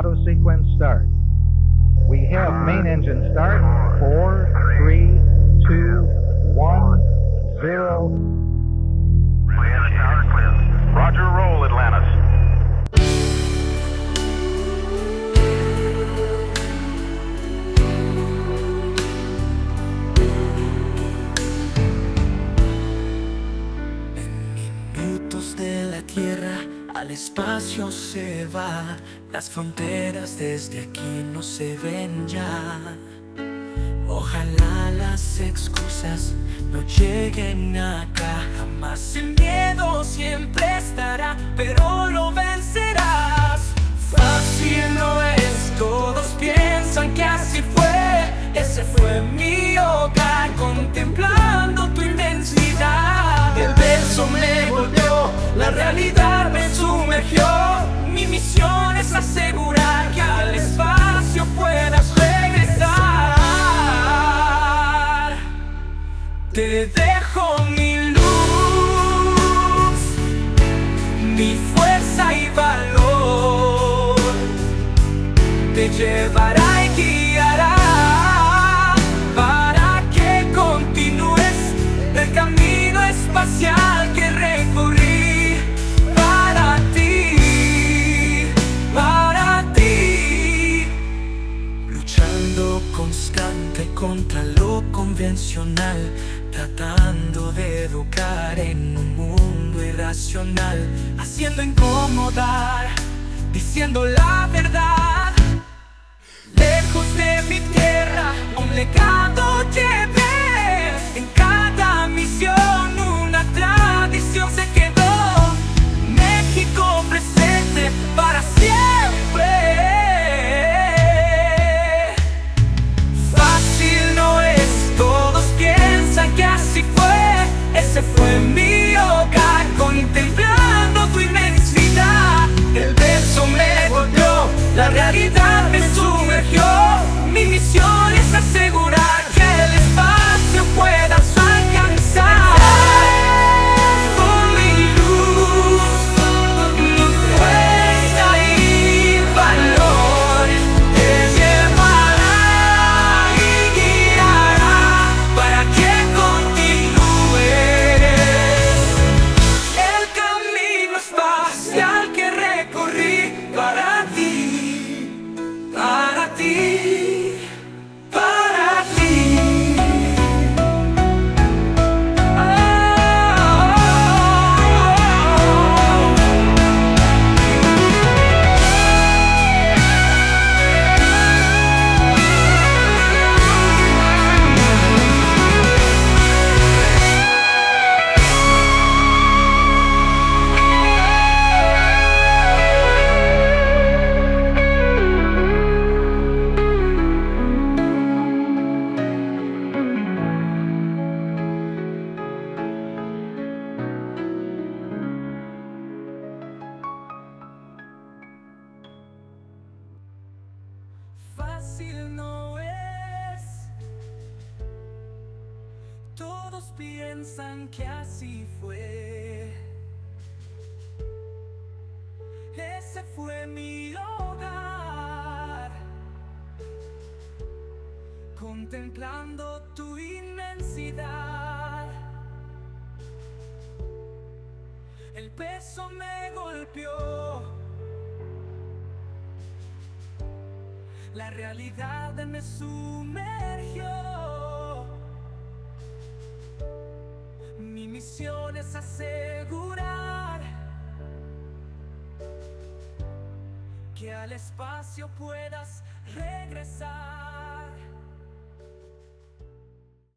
auto sequence start. We have main engine start. Four, al espacio se va. Las fronteras desde aquí no se ven ya. Ojalá las excusas no lleguen acá. Jamás el miedo siempre estará, pero lo vencerás. Fácil no es, todos piensan que así fue. Ese fue mi hogar, contemplando tu inmensidad. Te dejo mi luz, mi fuerza y valor. Te llevará y tratando de educar en un mundo irracional, haciendo incomodar, diciendo la verdad. Lejos de mi tierra, un legado llevé. No es. Todos piensan que así fue. Ese fue mi hogar. Contemplando tu inmensidad. El peso me golpeó. La realidad me sumergió. Mi misión es asegurar que al espacio puedas regresar.